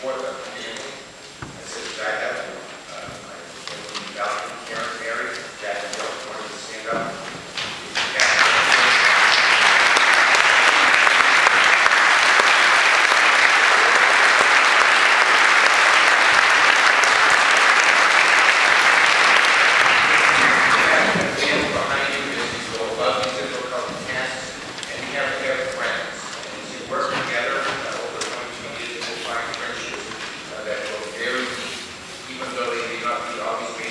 for the observing the Nazi armies